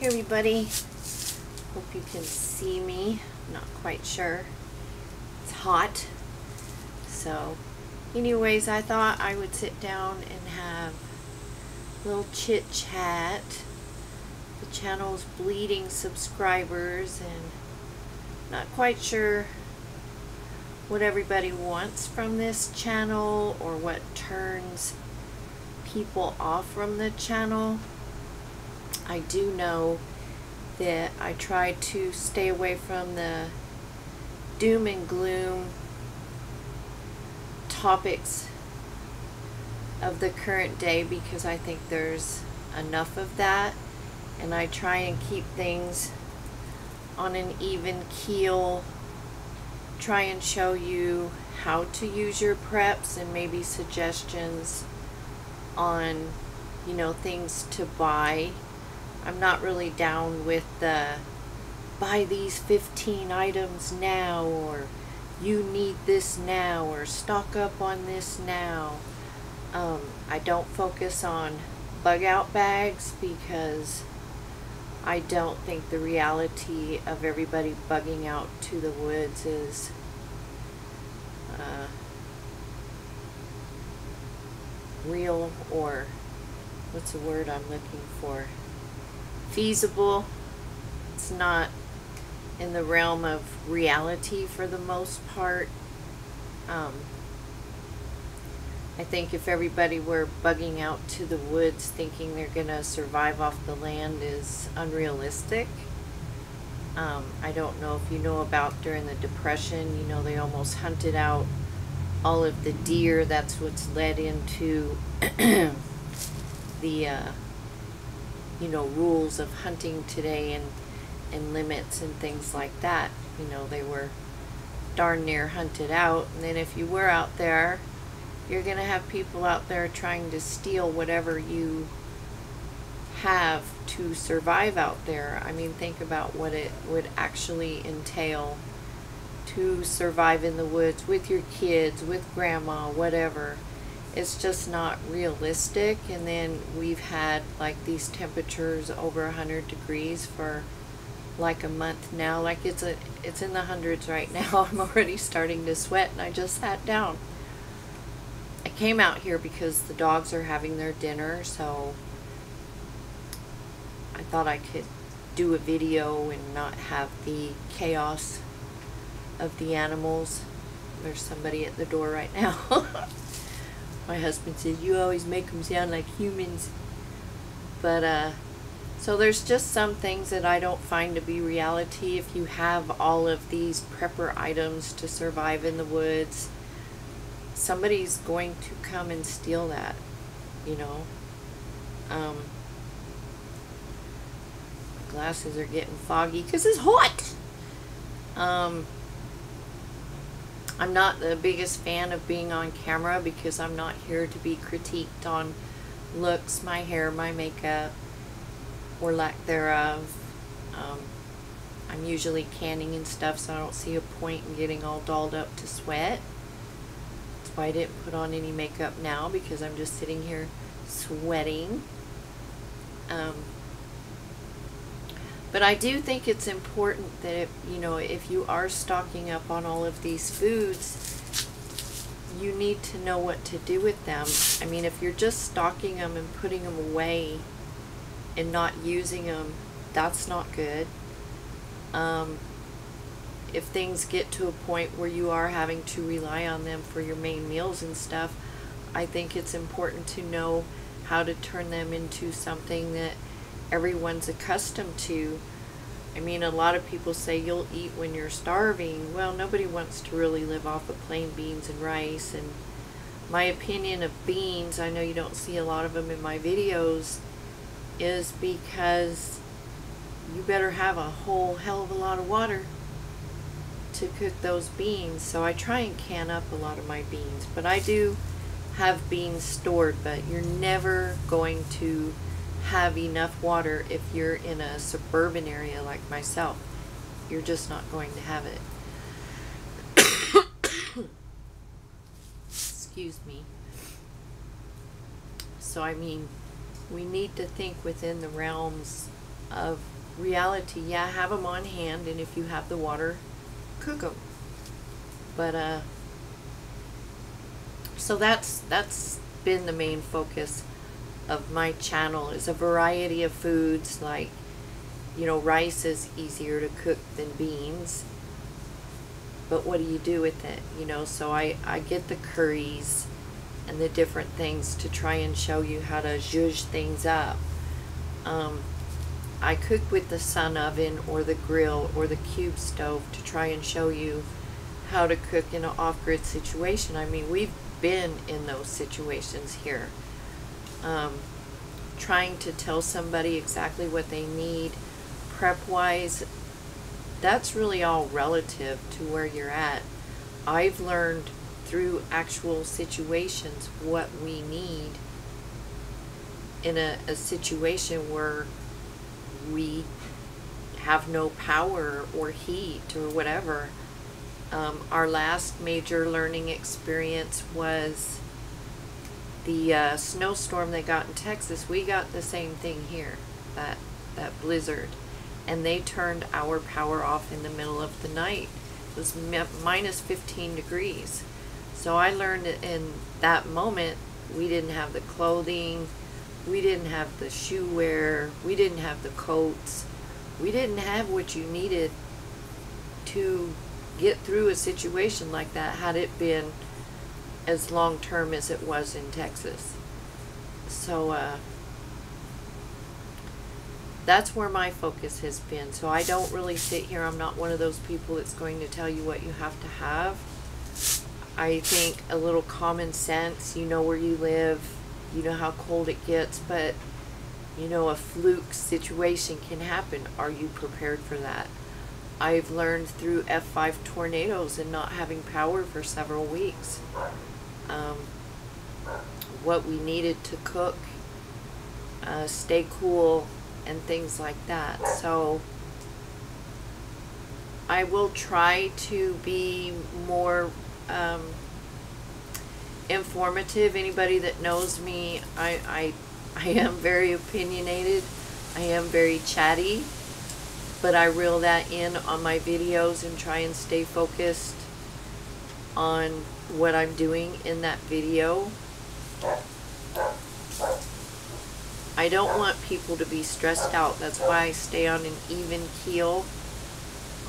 Everybody, hope you can see me. Not quite sure. It's hot. So, anyways, I thought I would sit down and have a little chit chat. The channel's bleeding subscribers and not quite sure what everybody wants from this channel or what turns people off from the channel. I do know that I try to stay away from the doom and gloom topics of the current day because I think there's enough of that. And I try and keep things on an even keel try and show you how to use your preps and maybe suggestions on you know things to buy I'm not really down with the buy these 15 items now or you need this now or stock up on this now. Um, I don't focus on bug out bags because I don't think the reality of everybody bugging out to the woods is uh, real or what's the word I'm looking for? Feasible. It's not in the realm of reality for the most part. Um, I think if everybody were bugging out to the woods thinking they're going to survive off the land is unrealistic. Um, I don't know if you know about during the Depression, you know, they almost hunted out all of the deer. That's what's led into the uh, you know, rules of hunting today and, and limits and things like that. You know, they were darn near hunted out. And then if you were out there, you're going to have people out there trying to steal whatever you have to survive out there. I mean, think about what it would actually entail to survive in the woods with your kids, with grandma, whatever it's just not realistic. And then we've had like these temperatures over 100 degrees for like a month now. Like it's a it's in the hundreds right now. I'm already starting to sweat and I just sat down. I came out here because the dogs are having their dinner so I thought I could do a video and not have the chaos of the animals. There's somebody at the door right now my husband says, you always make them sound like humans. But, uh, so there's just some things that I don't find to be reality. If you have all of these prepper items to survive in the woods, somebody's going to come and steal that, you know. Um, glasses are getting foggy because it's hot. Um, I'm not the biggest fan of being on camera because I'm not here to be critiqued on looks, my hair, my makeup, or lack thereof. Um, I'm usually canning and stuff, so I don't see a point in getting all dolled up to sweat. That's why I didn't put on any makeup now because I'm just sitting here sweating. Um, but I do think it's important that, if, you know, if you are stocking up on all of these foods, you need to know what to do with them. I mean, if you're just stocking them and putting them away and not using them, that's not good. Um, if things get to a point where you are having to rely on them for your main meals and stuff, I think it's important to know how to turn them into something that everyone's accustomed to. I mean, a lot of people say you'll eat when you're starving. Well, nobody wants to really live off of plain beans and rice. And my opinion of beans, I know you don't see a lot of them in my videos, is because you better have a whole hell of a lot of water to cook those beans. So I try and can up a lot of my beans. But I do have beans stored, but you're never going to have enough water if you're in a suburban area like myself. You're just not going to have it. Excuse me. So, I mean, we need to think within the realms of reality. Yeah, have them on hand, and if you have the water, cook them. But uh, so that's that's been the main focus of my channel is a variety of foods like you know rice is easier to cook than beans. But what do you do with it you know? So I, I get the curries and the different things to try and show you how to zhuzh things up. Um, I cook with the sun oven or the grill or the cube stove to try and show you how to cook in an off-grid situation. I mean we've been in those situations here um, trying to tell somebody exactly what they need prep wise that's really all relative to where you're at I've learned through actual situations what we need in a, a situation where we have no power or heat or whatever. Um, our last major learning experience was the uh, snowstorm they got in Texas. We got the same thing here, that that blizzard, and they turned our power off in the middle of the night. It was minus 15 degrees. So I learned in that moment we didn't have the clothing, we didn't have the shoe wear, we didn't have the coats, we didn't have what you needed to get through a situation like that had it been as long term as it was in Texas. So uh, that's where my focus has been. So I don't really sit here. I'm not one of those people that's going to tell you what you have to have. I think a little common sense, you know where you live, you know how cold it gets, but you know a fluke situation can happen. Are you prepared for that? I've learned through F5 tornadoes and not having power for several weeks um, what we needed to cook, uh, stay cool, and things like that. So I will try to be more um, informative. Anybody that knows me, I, I, I am very opinionated. I am very chatty, but I reel that in on my videos and try and stay focused on what I'm doing in that video. I don't want people to be stressed out. That's why I stay on an even keel.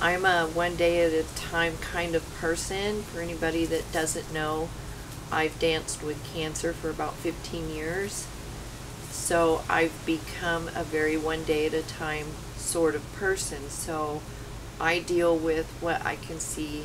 I'm a one day at a time kind of person. For anybody that doesn't know, I've danced with cancer for about 15 years. So I've become a very one day at a time sort of person. So I deal with what I can see.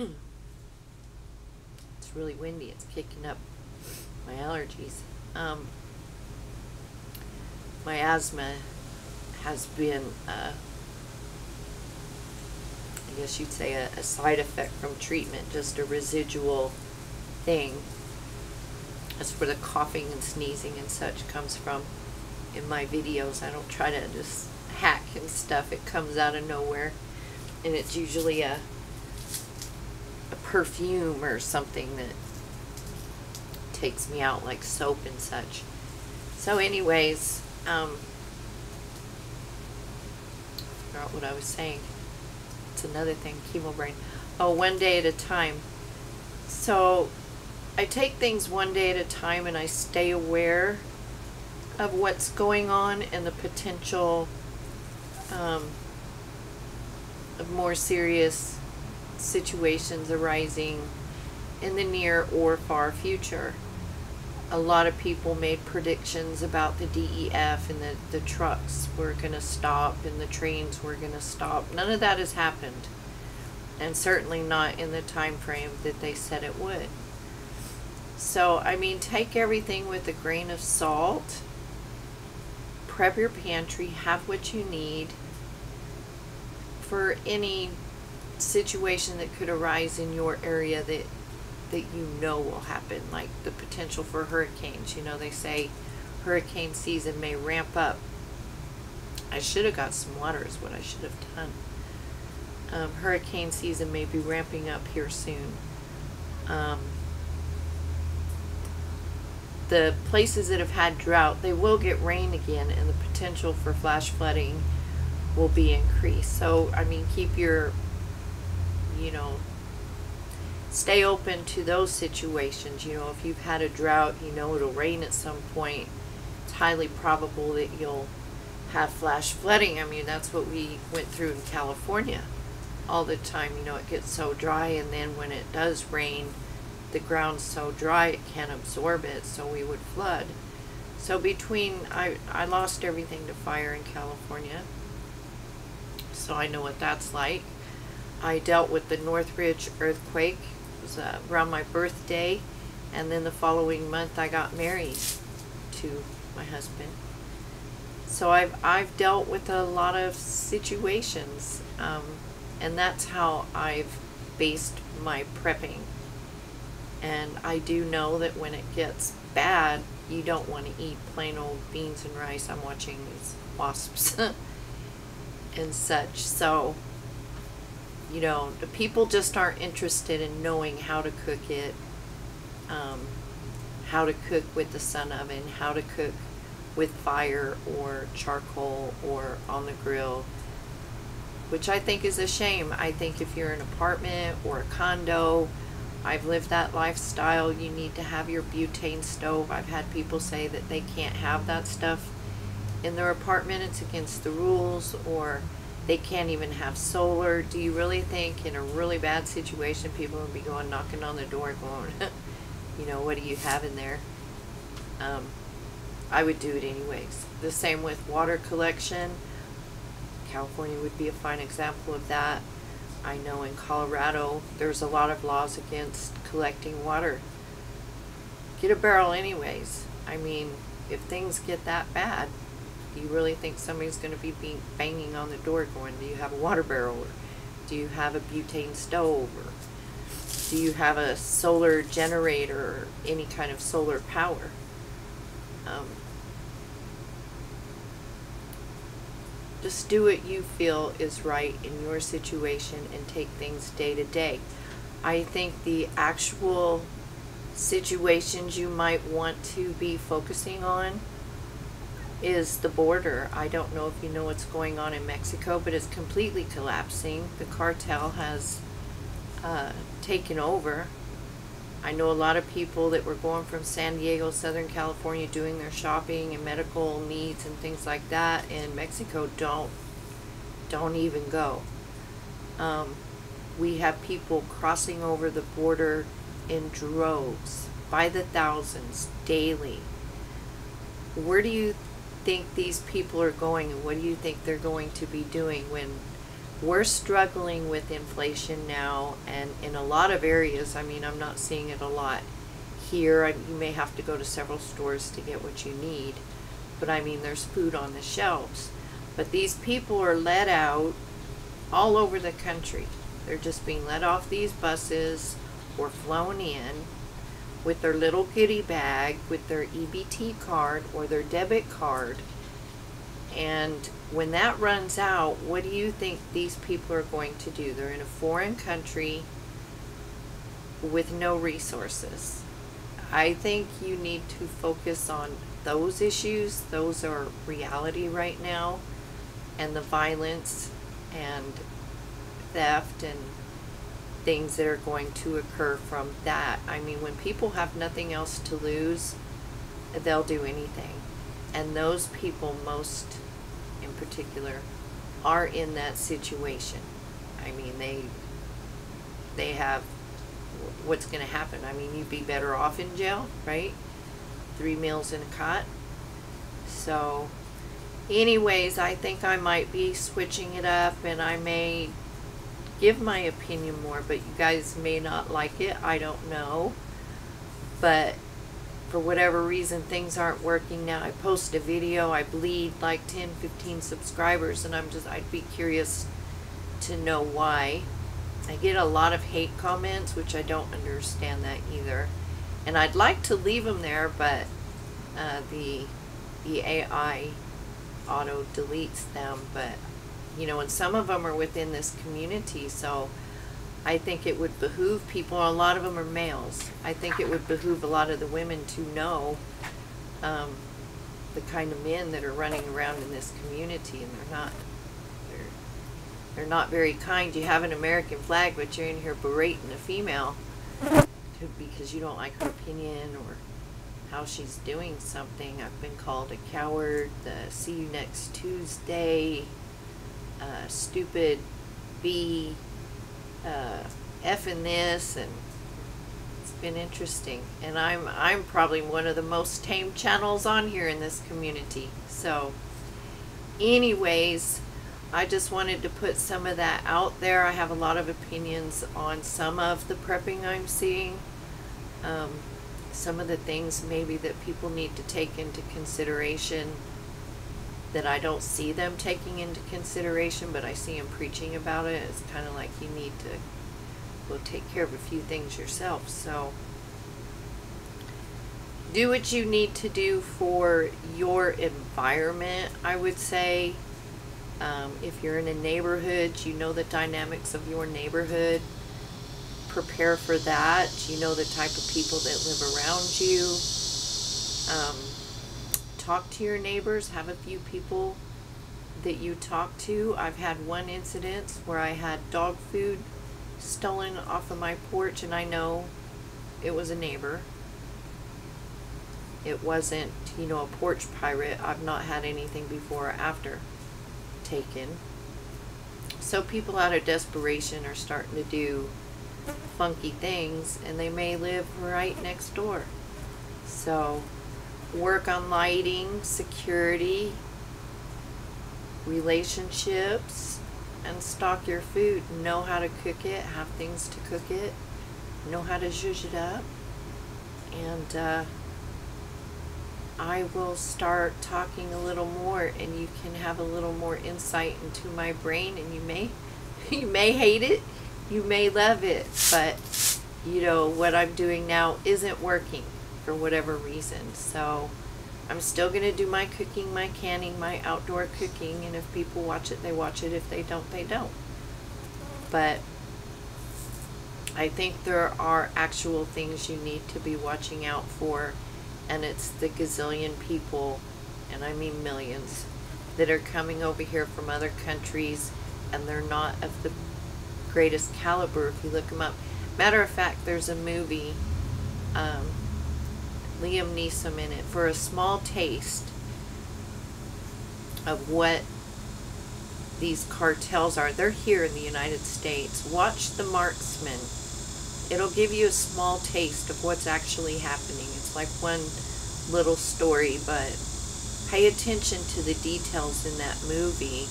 it's really windy. It's kicking up my allergies. Um, my asthma has been uh, I guess you'd say a, a side effect from treatment, just a residual thing. That's where the coughing and sneezing and such comes from in my videos. I don't try to just hack and stuff. It comes out of nowhere. And it's usually a, a perfume or something that takes me out like soap and such. So anyways, um, forgot what I was saying It's another thing, chemo brain. Oh, one day at a time. So I take things one day at a time and I stay aware of what's going on and the potential um, of more serious situations arising in the near or far future a lot of people made predictions about the DEF and the, the trucks were going to stop and the trains were going to stop. None of that has happened. And certainly not in the time frame that they said it would. So, I mean, take everything with a grain of salt. Prep your pantry. Have what you need for any situation that could arise in your area that that you know will happen, like the potential for hurricanes. You know, they say hurricane season may ramp up. I should have got some water, is what I should have done. Um, hurricane season may be ramping up here soon. Um, the places that have had drought, they will get rain again, and the potential for flash flooding will be increased. So, I mean, keep your, you know, stay open to those situations. You know, if you've had a drought, you know it'll rain at some point. It's highly probable that you'll have flash flooding. I mean, that's what we went through in California all the time. You know, it gets so dry, and then when it does rain, the ground's so dry it can't absorb it, so we would flood. So between, I, I lost everything to fire in California, so I know what that's like. I dealt with the Northridge earthquake. It was uh, around my birthday, and then the following month I got married to my husband. So I've I've dealt with a lot of situations, um, and that's how I've based my prepping. And I do know that when it gets bad, you don't want to eat plain old beans and rice. I'm watching these wasps and such. So, you know, the people just aren't interested in knowing how to cook it, um, how to cook with the sun oven, how to cook with fire or charcoal or on the grill, which I think is a shame. I think if you're in an apartment or a condo, I've lived that lifestyle. You need to have your butane stove. I've had people say that they can't have that stuff in their apartment. It's against the rules, or they can't even have solar. Do you really think in a really bad situation people would be going knocking on the door going, you know, what do you have in there? Um, I would do it anyways. The same with water collection. California would be a fine example of that. I know in Colorado there's a lot of laws against collecting water. Get a barrel anyways. I mean, if things get that bad, do you really think somebody's going to be banging on the door going, do you have a water barrel? Or do you have a butane stove? Or do you have a solar generator or any kind of solar power? Um, just do what you feel is right in your situation and take things day to day. I think the actual situations you might want to be focusing on is the border. I don't know if you know what's going on in Mexico, but it's completely collapsing. The cartel has uh, taken over I know a lot of people that were going from San Diego, Southern California, doing their shopping and medical needs and things like that in Mexico don't don't even go. Um, we have people crossing over the border in droves by the thousands daily. Where do you think these people are going and what do you think they're going to be doing when we're struggling with inflation now, and in a lot of areas, I mean, I'm not seeing it a lot here. You may have to go to several stores to get what you need, but I mean, there's food on the shelves. But these people are let out all over the country. They're just being let off these buses or flown in with their little goodie bag, with their EBT card or their debit card and when that runs out, what do you think these people are going to do? They're in a foreign country with no resources. I think you need to focus on those issues. Those are reality right now. And the violence and theft and things that are going to occur from that. I mean, when people have nothing else to lose, they'll do anything. And those people most in particular are in that situation. I mean, they they have what's going to happen. I mean, you'd be better off in jail, right? Three meals in a cot. So, anyways, I think I might be switching it up and I may give my opinion more, but you guys may not like it. I don't know. But for whatever reason things aren't working now. I post a video, I bleed like 10, 15 subscribers, and I'm just, I'd be curious to know why. I get a lot of hate comments, which I don't understand that either. And I'd like to leave them there, but uh, the, the AI auto deletes them. But, you know, and some of them are within this community, so I think it would behoove people, a lot of them are males. I think it would behoove a lot of the women to know um, the kind of men that are running around in this community, and they're not. They're not very kind. You have an American flag, but you're in here berating a female to, because you don't like her opinion or how she's doing something. I've been called a coward. The see you next Tuesday. Uh, stupid. B. Uh, F in this and it's been interesting. And I'm I'm probably one of the most tame channels on here in this community. So, anyways. I just wanted to put some of that out there. I have a lot of opinions on some of the prepping I'm seeing. Um, some of the things maybe that people need to take into consideration that I don't see them taking into consideration, but I see them preaching about it. It's kind of like you need to well take care of a few things yourself. So do what you need to do for your environment, I would say. Um, if you're in a neighborhood, you know the dynamics of your neighborhood. Prepare for that. You know the type of people that live around you. Um, talk to your neighbors. Have a few people that you talk to. I've had one incident where I had dog food stolen off of my porch, and I know it was a neighbor. It wasn't, you know, a porch pirate. I've not had anything before or after taken. So people out of desperation are starting to do funky things and they may live right next door. So work on lighting, security, relationships, and stock your food. Know how to cook it, have things to cook it, know how to zhuzh it up, and uh, I will start talking a little more and you can have a little more insight into my brain and you may you may hate it, you may love it, but you know what I'm doing now isn't working for whatever reason. So I'm still going to do my cooking, my canning, my outdoor cooking and if people watch it, they watch it. If they don't, they don't. But I think there are actual things you need to be watching out for and it's the gazillion people, and I mean millions, that are coming over here from other countries, and they're not of the greatest caliber if you look them up. Matter of fact, there's a movie, um, Liam Neeson in it, for a small taste of what these cartels are. They're here in the United States. Watch The Marksman it'll give you a small taste of what's actually happening. It's like one little story, but pay attention to the details in that movie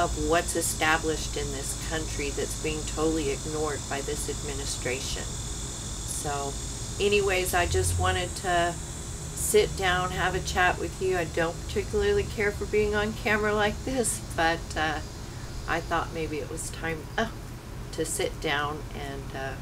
of what's established in this country that's being totally ignored by this administration. So, anyways, I just wanted to sit down, have a chat with you. I don't particularly care for being on camera like this, but uh, I thought maybe it was time. Oh, to sit down and uh,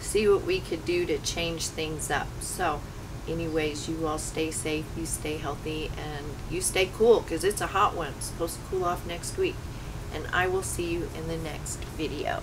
see what we could do to change things up. So, anyways, you all stay safe, you stay healthy, and you stay cool because it's a hot one. It's supposed to cool off next week. And I will see you in the next video.